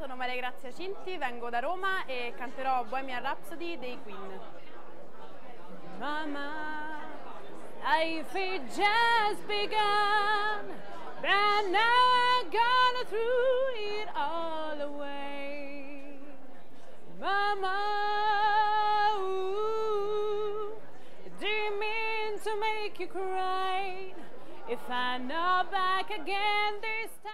sono Maria Grazia Cinti, vengo da Roma e canterò Bohemian Rhapsody dei Queen. Mama, life it just begun, but now I'm gonna throw it all away. Mama, ooh, do you mean to make you cry? If I'm not back again this time.